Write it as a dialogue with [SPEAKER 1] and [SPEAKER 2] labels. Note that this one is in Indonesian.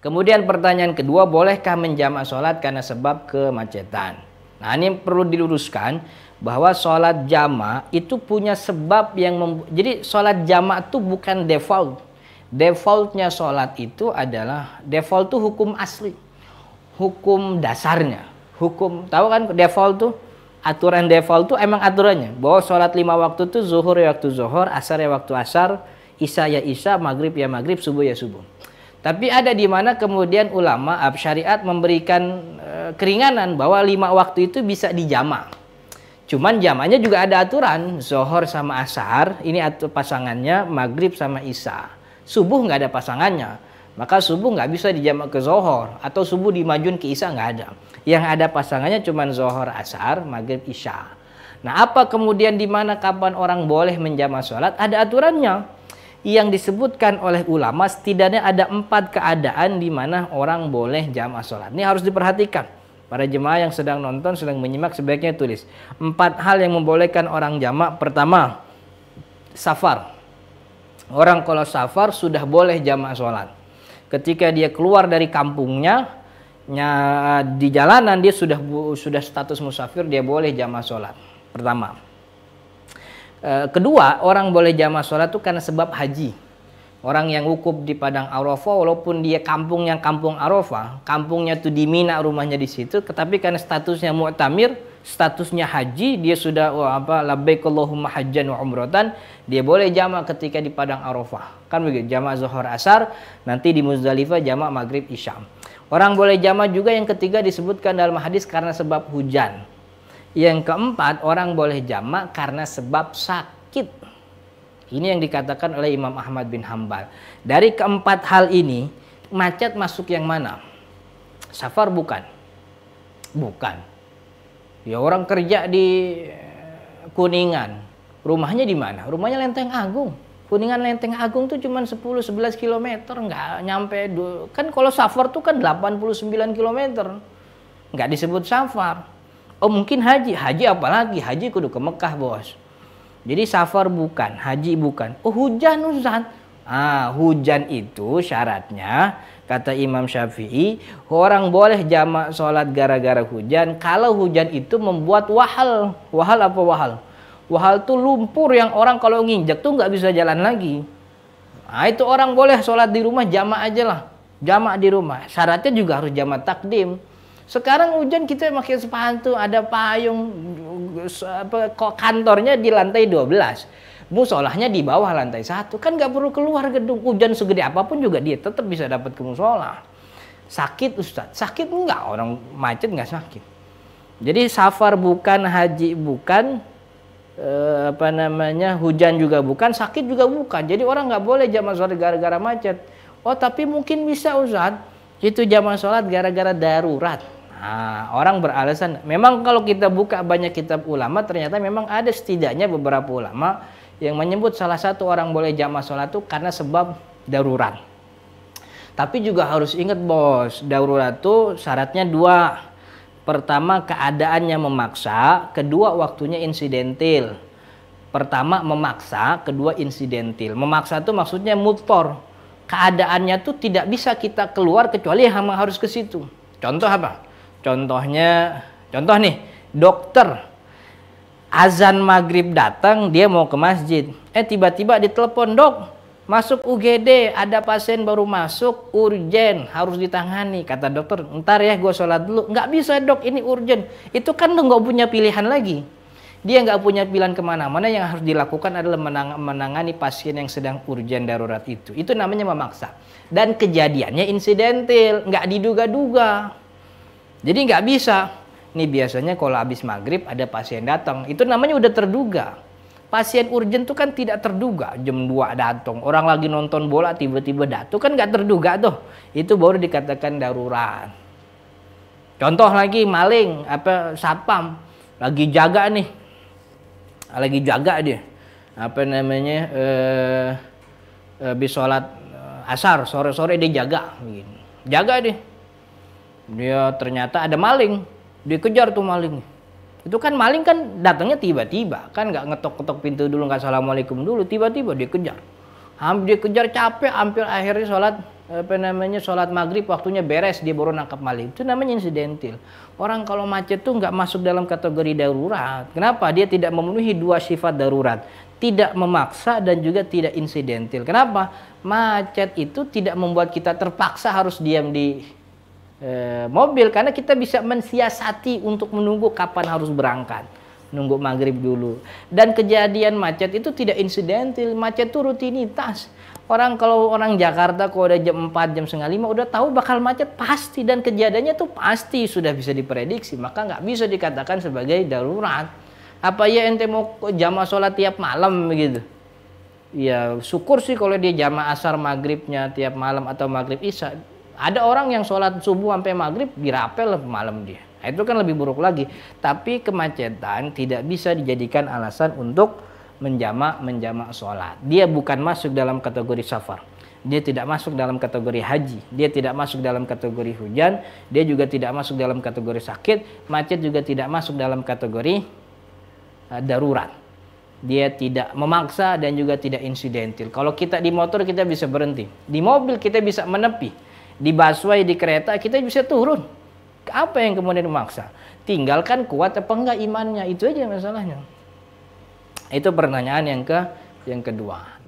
[SPEAKER 1] Kemudian pertanyaan kedua, bolehkah menjamak sholat karena sebab kemacetan? Nah ini perlu diluruskan bahwa sholat jamak itu punya sebab yang jadi sholat jamak itu bukan default. Defaultnya sholat itu adalah default itu hukum asli, hukum dasarnya, hukum tahu kan default tuh aturan default tuh emang aturannya bahwa sholat lima waktu tuh zuhur ya waktu zuhur, asar ya waktu asar, isya ya isya, maghrib ya maghrib, subuh ya subuh. Tapi ada di mana kemudian ulama ab syariat memberikan e, keringanan bahwa lima waktu itu bisa dijamak. Cuman jamaknya juga ada aturan, zohor sama asar, ini pasangannya, maghrib sama isya. Subuh nggak ada pasangannya, maka subuh nggak bisa dijamak ke zohor atau subuh dimajun ke isya nggak ada. Yang ada pasangannya cuma zohor asar, maghrib isya. Nah apa kemudian di mana kapan orang boleh menjamak sholat? Ada aturannya yang disebutkan oleh ulama setidaknya ada empat keadaan di mana orang boleh jamaah sholat. Ini harus diperhatikan. Para jemaah yang sedang nonton, sedang menyimak sebaiknya tulis. Empat hal yang membolehkan orang jamaah. Pertama, safar. Orang kalau safar sudah boleh jamaah sholat. Ketika dia keluar dari kampungnya, di jalanan dia sudah sudah status musafir, dia boleh jamaah sholat. Pertama. Eh, kedua, orang boleh jamaah sholat itu karena sebab haji. Orang yang wukuf di padang Arafah, walaupun dia kampung yang kampung Arafah, kampungnya tuh di Mina, rumahnya di situ, tetapi karena statusnya mu'tamir, statusnya haji, dia sudah oh, apa labbaik Allahumma hajjan wa umratan, dia boleh jamaah ketika di padang Arafah. Kan begitu, jamaah zuhur asar, nanti di Muzdalifah jamaah maghrib isyam. Orang boleh jamaah juga yang ketiga disebutkan dalam hadis karena sebab hujan. Yang keempat, orang boleh jamak karena sebab sakit. Ini yang dikatakan oleh Imam Ahmad bin Hambal. Dari keempat hal ini, macet masuk yang mana? Safar bukan. Bukan. Ya orang kerja di eh, Kuningan. Rumahnya di mana? Rumahnya Lenteng Agung. Kuningan Lenteng Agung tuh cuma 10-11 km, nggak nyampe. Kan kalau safar tuh kan 89 km. Nggak disebut safar. Oh mungkin haji, haji apalagi? Haji kudu ke Mekah bos. Jadi safar bukan, haji bukan. Oh hujan Ustaz. Ah, hujan itu syaratnya kata Imam Syafi'i orang boleh jamak sholat gara-gara hujan kalau hujan itu membuat wahal wahal apa wahal wahal tuh lumpur yang orang kalau nginjek tuh nggak bisa jalan lagi nah itu orang boleh sholat di rumah jamak aja lah jamak di rumah syaratnya juga harus jamak takdim sekarang hujan kita pakai sepatu, ada payung, kok kantornya di lantai 12. Musolahnya di bawah lantai satu. Kan nggak perlu keluar gedung. Hujan segede apa pun juga dia tetap bisa dapat ke musola. Sakit Ustadz? Sakit enggak, orang macet nggak sakit. Jadi safar bukan, haji bukan, eh, apa namanya, hujan juga bukan, sakit juga bukan. Jadi orang nggak boleh jamaah sholat gara-gara macet. Oh tapi mungkin bisa Ustadz, itu jamaah sholat gara-gara darurat Nah, orang beralasan, memang kalau kita buka banyak kitab ulama, ternyata memang ada setidaknya beberapa ulama yang menyebut salah satu orang boleh jamaah sholat itu karena sebab darurat. Tapi juga harus ingat bos, darurat itu syaratnya dua. Pertama keadaannya memaksa, kedua waktunya insidentil. Pertama memaksa, kedua insidentil. Memaksa itu maksudnya mutor. Keadaannya tuh tidak bisa kita keluar kecuali memang harus ke situ. Contoh apa? Contohnya, contoh nih, dokter azan maghrib datang, dia mau ke masjid. Eh tiba-tiba ditelepon dok, masuk UGD, ada pasien baru masuk, urgen, harus ditangani. Kata dokter, ntar ya gue sholat dulu. Nggak bisa dok, ini urgen. Itu kan lo nggak punya pilihan lagi. Dia nggak punya pilihan ke mana-mana yang harus dilakukan adalah menang menangani pasien yang sedang urgen darurat itu. Itu namanya memaksa. Dan kejadiannya insidentil, nggak diduga-duga. Jadi nggak bisa. Ini biasanya kalau habis maghrib ada pasien datang, itu namanya udah terduga. Pasien urgent tuh kan tidak terduga, jam 2 datang, orang lagi nonton bola tiba-tiba datang, kan nggak terduga tuh. Itu baru dikatakan darurat. Contoh lagi maling, apa satpam, lagi jaga nih, lagi jaga dia, apa namanya, eh, eh, habis sholat eh, asar, sore-sore dia jaga, jaga deh dia ternyata ada maling. Dikejar tuh maling. Itu kan maling kan datangnya tiba-tiba. Kan nggak ngetok-ngetok pintu dulu nggak assalamualaikum dulu. Tiba-tiba dia kejar hampir dia kejar capek hampir akhirnya sholat apa namanya sholat maghrib waktunya beres dia baru nangkap maling. Itu namanya insidentil. Orang kalau macet tuh nggak masuk dalam kategori darurat. Kenapa? Dia tidak memenuhi dua sifat darurat. Tidak memaksa dan juga tidak insidentil. Kenapa? Macet itu tidak membuat kita terpaksa harus diam di e, mobil karena kita bisa mensiasati untuk menunggu kapan harus berangkat nunggu maghrib dulu dan kejadian macet itu tidak insidentil macet itu rutinitas Orang kalau orang Jakarta kalau udah jam 4, jam setengah 5 udah tahu bakal macet pasti dan kejadiannya tuh pasti sudah bisa diprediksi. Maka nggak bisa dikatakan sebagai darurat. Apa ya ente mau jamaah sholat tiap malam begitu? Ya syukur sih kalau dia jamaah asar maghribnya tiap malam atau maghrib isya. Ada orang yang sholat subuh sampai maghrib dirapel malam dia. Nah, itu kan lebih buruk lagi. Tapi kemacetan tidak bisa dijadikan alasan untuk menjamak menjamak sholat. Dia bukan masuk dalam kategori safar. Dia tidak masuk dalam kategori haji. Dia tidak masuk dalam kategori hujan. Dia juga tidak masuk dalam kategori sakit. Macet juga tidak masuk dalam kategori uh, darurat. Dia tidak memaksa dan juga tidak insidentil. Kalau kita di motor kita bisa berhenti. Di mobil kita bisa menepi. Di busway, di kereta kita bisa turun. Apa yang kemudian memaksa? Tinggalkan kuat apa enggak imannya. Itu aja masalahnya. Itu pertanyaan yang ke yang kedua.